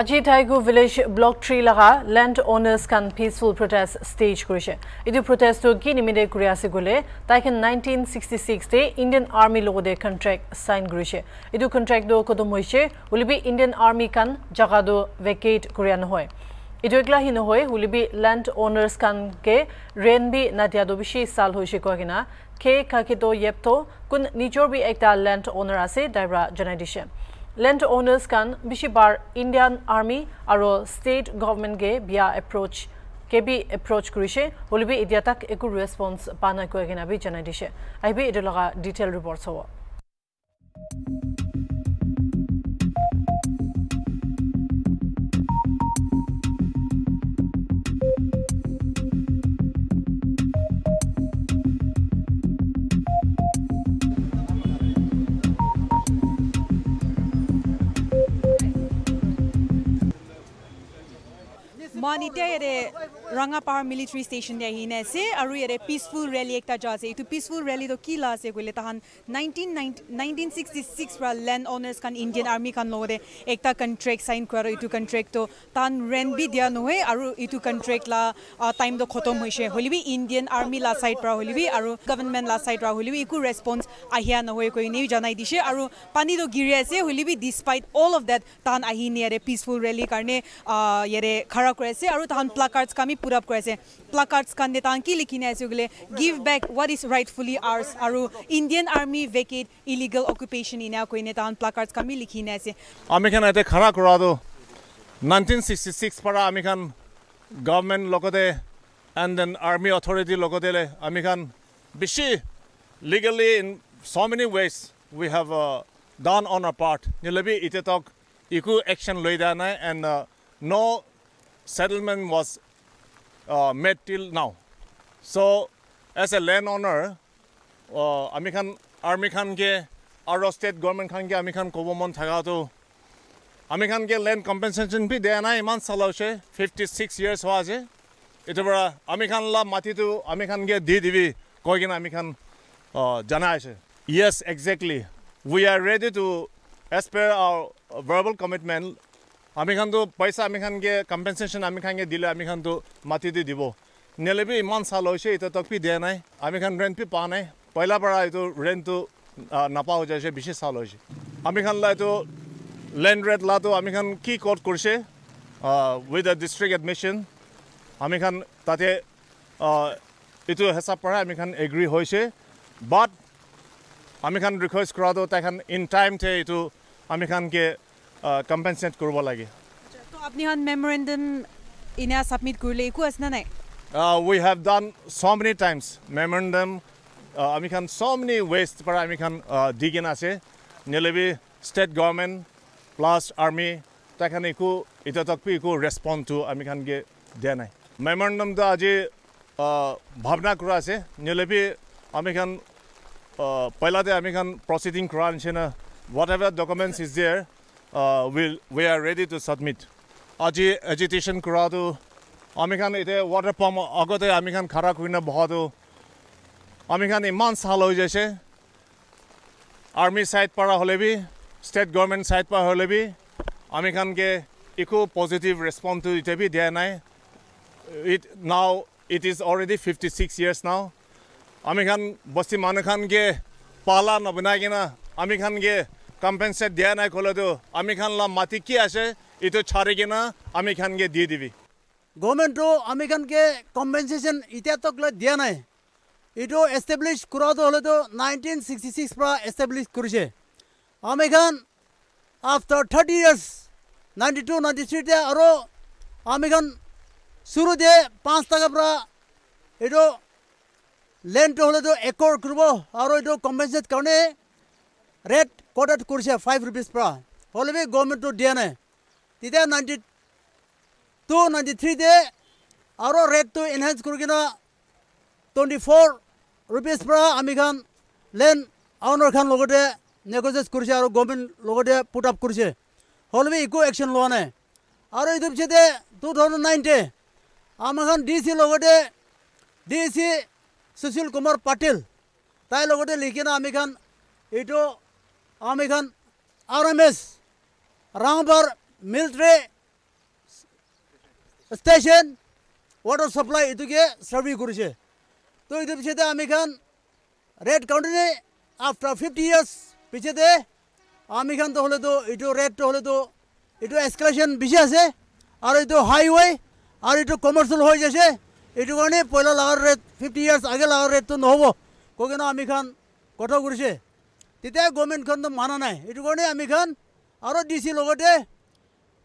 আজি টাইগু village block three লগা লেণ্ড অনাৰ্ছ খান পিচফুল প্ৰটেষ্ট ষ্টেজ কৰিছে এইটো প্ৰটেষ্টটো কি নিমিত্তে কৰি আছে গ'লে তাইখন ছিক্সতে ইণ্ডিয়ান আৰ্মিৰ লগতে কণ্ট্ৰেক্ট চাইন কৰিছে এইটো কণ্ট্ৰেক্টটো খতম হৈছে বুলিবি ইণ্ডিয়ান আৰ্মি খান জেগাটো ভেকেট কৰি নহয় বুলিবি লেণ্ড ৰেন বি নাদিয়াটো বেছি চাল হৈছে কিনা খে কোন নিজৰ বি এটা লেণ্ড অনাৰ আছে লেণ্ড অনাৰ্ছ খান বেছিবাৰ ইণ্ডিয়ান আৰ্মি আৰু ষ্টেট গভৰ্ণমেণ্টকে বিয়া এপ্ৰ'চ কে বি এপ্ৰ'চ কৰিছে বুলিবি এতিয়া তাক একো ৰেছপন্স পোৱা নাই কৈ কিনে বি জনাই দিছে আহিবি এইটো লগা ডিটেইল ৰিপৰ্ট চাব মান এতিয়া ইয়াতে ৰঙাপাহাৰ মিলিটাৰী ষ্টেচন দি আহি আছে আৰু ইয়াতে পিচফুল ৰেলী একটা যোৱা আছে এইটো পিচফুল ৰেলীটো কি লা আছে ক'লে তাহান নাইনটিন নাইনটিন ছিক্সটি ছিক্স পৰা লেণ্ড অনাৰ্ছ খান ইণ্ডিয়ান আৰ্মি খান লগতে একটা কণ্ট্ৰেক্ট চাইন কৰা এইটো কণ্ট্ৰেক্টটো তাহান ৰেণ্ট বি দিয়া নহয় আৰু এইটো কণ্ট্ৰেক্ট লা টাইমটো খতম হৈছে হ'লেবি ইণ্ডিয়ান আৰ্মি লা চাইড পৰা হ'লেবি আৰু গভৰ্ণমেণ্ট লা চাইড পৰা হ'লেবি একো ৰেছপন্স আহিয়া নহয় কৈ নিও জনাই দিছে আৰু পানীটো গিৰি আছে হ'লেবি ডিছপাইট অল অফ দেট তাহান আহি ইয়াৰে পিচফুল ৰেলীৰ কাৰণে ইয়াৰে খাৰা কৰি আছে আৰু তাহান প্লাকাৰ্ডছ কামি পুট আপ কৰি আছে প্লাকাৰ্ডছ কাৰণে তাহান কি লিখি আছে বোলে give back what is rightfully ours আৰু Indian army vacate illegal occupation ইনা কৈনে তাহান প্লাকাৰ্ডছ কামি লিখি আছে আমি খান ইয়াতে খাৰা কৰাটো নাইনটিন ছিক্সটি ছিক্স পৰা আমি খান গভৰ্ণমেণ্ট লগতে এণ্ড দেন আৰ্মি অথৰিটিৰ লগতে আমি খান বেছি legally in so' many ways we have done on a part নিলেবি এতিয়া তক একো একশ্যন লৈ দিয়া নাই and no' settlement was uh, made till now. So, as a landowner, uh, আমি খান আৰ্মি খানকে আৰু ষ্টেট গভৰ্ণমেণ্ট খানকে আমি খান ক'ব মন থকাটো আমি খানকে লেণ্ড কম্পেনচেশ্যন বি দিয়া নাই ইমান চালা হৈছে ফিফটি ছিক্স ইয়েৰ্ছ হোৱা আছে। এতিয়াৰ পৰা আমি খান লা মাটিটো আমি খানকে দি দিবি কৈ কিনে আমি খান জনাই আছে yes exactly we are ready to as per our verbal commitment আমি খানটো পইচা আমি খানকে কম্পেনচেশ্যন আমি খানকে দিলে আমি খানটো মাটি দি দিব নেলেবি ইমান চাল হৈছে এতিয়া তকপি দিয়া নাই আমি খান ৰেণ্টপি পোৱা নাই পইলাৰ পৰা এইটো ৰেণ্টটো নাপা হৈ যাইছে বেছি চাল হৈছে আমি খান এইটো লেণ্ড ৰেট লাটো আমি খান কি ক'ত কৰিছে উইথ দ্য ডিষ্ট্ৰিক্ট এডমিশ্যন আমি খান তাতে এইটো হিচাপ পৰা আমি খান এগ্ৰি হৈছে বাট আমি খান ৰিকুৱেষ্ট কৰাটো তাইখান ইন টাইমতে এইটো আমি খানকে কম্পেনচেট কৰিব লাগে। তো আপুনি হান মেমৰেণ্ডাম ইনা ছাবমিট কৰিলে একো আছে নে নাই? We have done so' many times memorandum আমি খান চ' মেনি ৱেষ্ট পৰা আমি খান দি কিনে আছে। নেলেবি ষ্টেট গভৰ্ণমেণ্ট প্লাছ আৰ্মি তাইখান একো এতিয়া তকপি একো ৰেচপন্সটো আমি খানকে দিয়া নাই। মেমৰেণ্ডামটো আজি ভাৱনা কৰা আছে। নেলেবি আমি খান পইলাতে আমি খান প্ৰচিডিং কৰা নিচিনা whatever documents is there we'll, we are ready to submit. Water pump আগতে আমি খান খাৰা কৰি বহাটো আমি খান ইমান চাল হৈ যাইছে আৰ্মি ছাইড পৰা হ'লে বি ষ্টেট গভৰ্ণমেণ্ট ছাইড পৰা হ'লে বি আমি খানকে একো পজিটিভ ৰেচপন্সটো এতিয়া বি দিয়া নাই it now it is already fifty six years now আমি খান বস্তি মানুহ খানকে পালা নবনাই কিনা আমি খানকে কম্পেনচেট দিয়া নাই ক'লেতো আমি খান লা মাটি কি আছে এইটো চাৰি কিনা আমি খানকে দি দিবি গভৰ্ণমেণ্টটো আমি খানকে কম্পেনচেশ্যন এতিয়াতক লৈ দিয়া নাই এইটো এষ্টাব্লিছ কৰাটো হ'লেতো নাইনটিন ছিক্সটি ছিক্স পৰা এষ্টাব্লিছ কৰিছে আমি খান after thirty years ninety two ninety থ্ৰীতে আৰু আমি খান চুৰুতে পাঁচ টকাৰ পৰা এইটো লেণ্ডটো হ'লেতো একৰ কৰিব আৰু এইটো কম্পেনচেট কাৰণে ৰেট কোটাত কৰিছে ফাইভ ৰুপিজ পৰা। হ'লে বি গভৰ্ণমেণ্টটো দিয়া নাই। তেতিয়া নাইণ্টি টু নাইণ্টি থ্ৰীতে আৰু ৰেটটো এনহেঞ্চ কৰি কিনে টুৱেণ্টি ফ'ৰ ৰুপিজ পৰা আমি খান লেণ্ড আউনাৰ খান লগতে নেগচিয়েট কৰিছে আৰু গভৰ্ণমেণ্ট লগতে পুট আপ কৰিছে। হ'লে বি একো একশ্যন লোৱা নাই। আৰু এইটো পিছতে টু থাউজেণ্ড নাইনতে আমাৰ খান ডি চি লগতে ডি চি সুশীল কুমাৰ পাটিল তাইৰ লগতে লিখি কিনে আমি খান এইটো আমি খান আৰ এম এছ ৰাওঁবাৰ মিলিটাৰী ষ্টেচন ৱাটাৰ ছাপ্লাই এইটোকে ছাৰ্ভে কৰিছে তো এইটোৰ পিছতে আমি খান ৰেড কাউণ্টিনে আফটাৰ ফিফটি ইয়াৰ্ছ পিছতে আমি খান তো হ'লেতো এইটো ৰেডটো হ'লেতো এইটো এস্কেলেশ্যন বেছি আছে আৰু এইটো হাইৱে আৰু এইটো কমাৰ্চিয়েল হৈ যাইছে এইটো কাৰণে পইলা লগাৰ ৰেট ফিফটি ইয়াৰ্ছ আগে লগাৰ ৰেটটো নহ'ব কৈ আমি খান কথা কৰিছে তেতিয়া গভৰ্ণমেণ্টখনতো মানা নাই। এইটো কাৰণে আমি খান আৰু ডি চি লগতে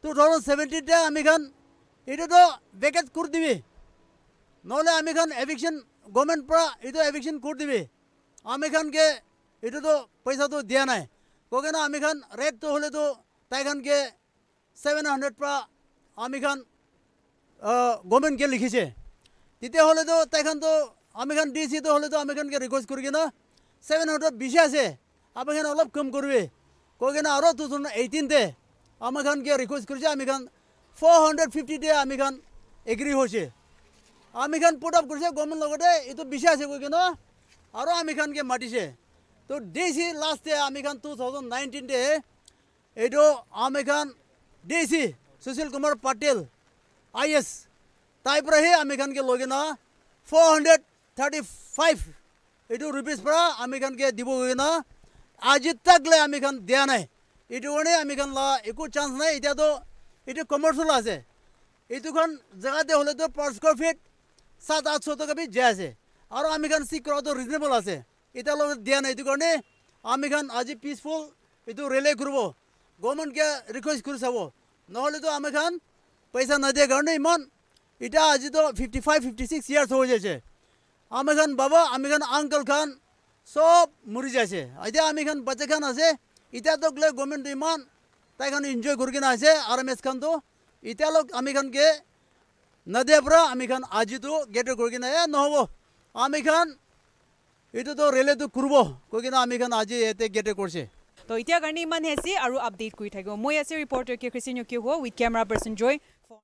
টু থাউজেণ্ড ছেভেণ্টিনতে আমি খান এইটোতো ভেকেট কৰি দিবি। নহ'লে আমি খান এভিকশ্যন গভৰ্ণমেণ্ট পৰা এইটো এভিকশ্যন কৰি দিবি। আমি খানকে এইটোতো পইচাটো দিয়া নাই। কিনে আমি খান ৰেটটো হ'লেতো তাইখানকে ছেভেন হাণ্ড্ৰেড পৰা আমি খান গভৰ্ণমেণ্টকে লিখিছে। তেতিয়াহ'লেতো তাইখানতো আমি খান ডি চিটো হ'লেতো আমি খানকে ৰিকুৱেষ্ট কৰি কিনে ছেভেন হাণ্ড্ৰেড বেছি আছে। খান অলপ কম কৰিবি কৈ কিনে আৰু টু থাউজেণ্ড এইটিনতে আমি খানকে ৰিকুৱেষ্ট কৰিছে আমি খান ফ'ৰ হাণ্ড্ৰেড ফিফটিতে আমি খান এগ্ৰি হৈছে আমি খান পুট আপ গভৰ্ণমেণ্ট লগতে এইটো বেছি আছে কিনে আৰু আমি খানকে মাতিছে তো ডি চি লাষ্টে আমি খান টু থাউজেণ্ড নাইনটিনতে এইটো আমি খান ডি চি সুশীল কুমাৰ পাটিল আই তাইৰ পৰাহে আমি খানকে লৈ কিনে ফ'ৰ হাণ্ড্ৰেড থাৰ্টি ফাইভ এইটো ৰুপিজ পৰা আমি খানকে দিব গৈ আজি তাকলৈ আমি খান দিয়া নাই এইটো কাৰণে আমি খান লা একো চান্স নাই এতিয়াতো এইটো কমাৰ্চিয়েল আছে এইটোখন জেগাতে হ'লেতো পাৰ স্কোৱাৰ ফিট সাত আঠশ টকা বি যায় আছে আৰু আমি খান চিক কৰাটো ৰিজনেবল আছে এতিয়ালৈকে দিয়া নাই এইটো কাৰণে আমি খান আজি পিচফুল এইটো ৰেলে কৰিব গভৰ্ণমেণ্টকে ৰিকুৱেষ্ট কৰি চাব নহ'লেতো আমি খান পইচা নিদিয়ে কাৰণে ইমান এতিয়া আজিতো fifty five fifty six years হৈ যাইছে আমি খান বাবা আমি খান আংকল খান চব মৰি যাইছে। এতিয়া আমি খান বাচ্চা খান আছে এতিয়াতো গ'লে গভৰ্ণমেণ্টে ইমান তাইখান এনজয় কৰি কিনে আছে আৰ এম এছ খানটো এতিয়ালৈকে আমি খানকে নদিয়াৰ পৰা আমি খান আজিতো গেট কৰি কিনে এ নহ'ব। আমি খান এইটোতো ৰেলেটো কৰিব কৈ কিনে আমি খান আজি ইয়াতে গেটে কৰিছে। তো এতিয়াৰ কাৰণে ইমান হেচি আৰু আপডেট কৰি থাকিব। মই আছোঁ ৰিপৰ্টাৰ কে খ্ৰীষ্টিন কিয় উইথ কেমেৰা পাৰ্চন জয়